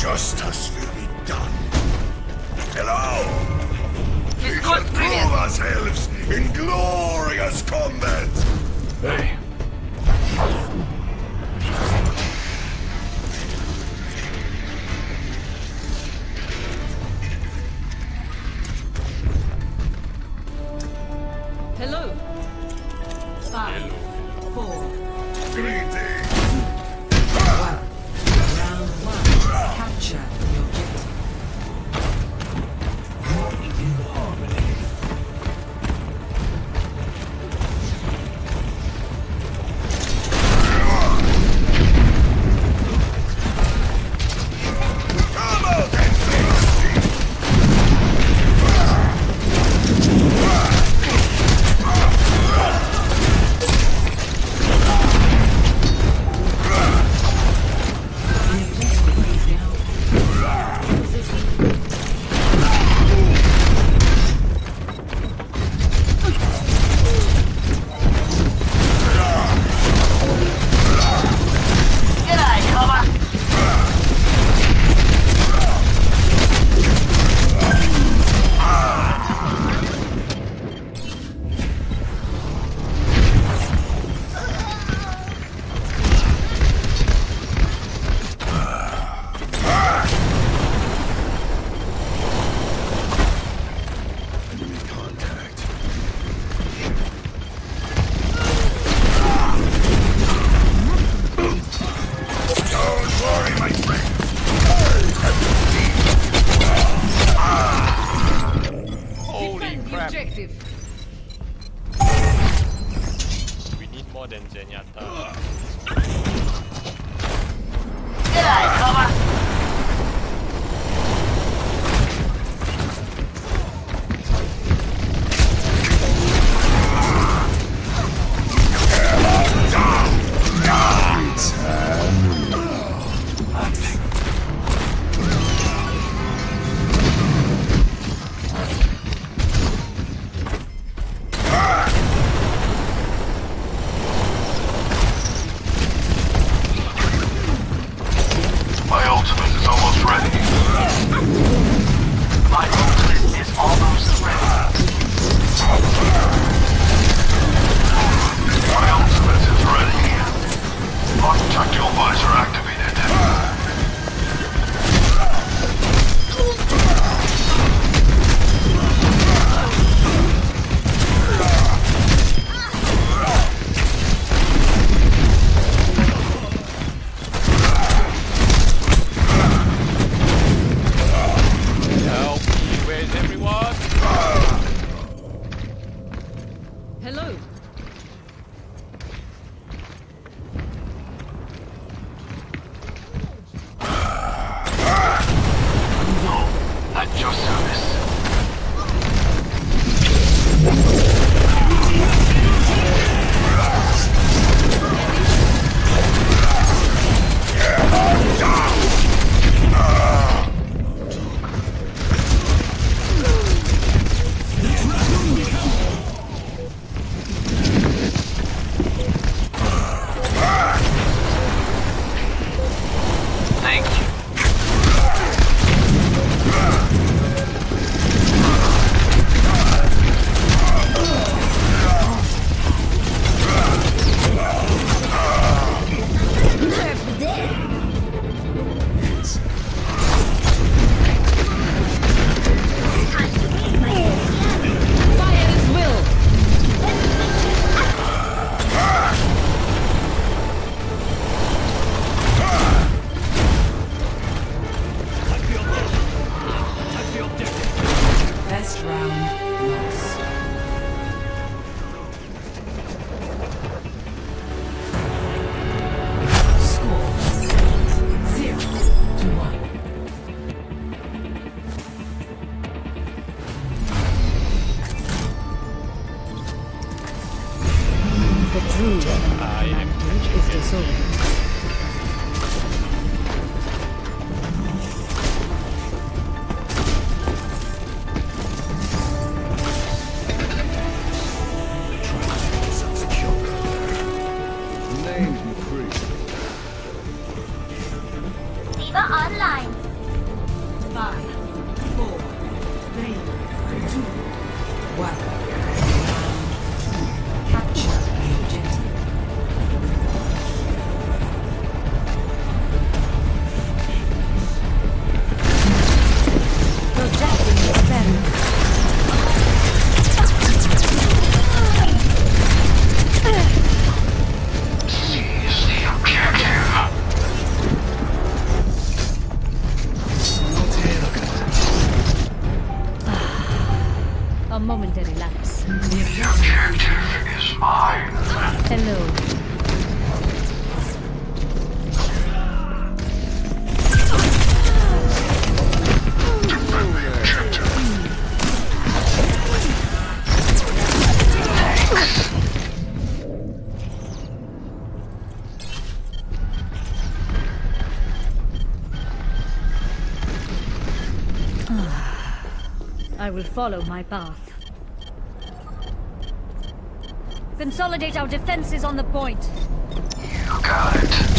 Justice will be done. Hello! We shall prove ourselves in glorious combat! Hey. Hello. Five. Hello. Four. Greetings. もう電柱った。Nossa. I will follow my path. Consolidate our defenses on the point. You got it.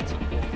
happens.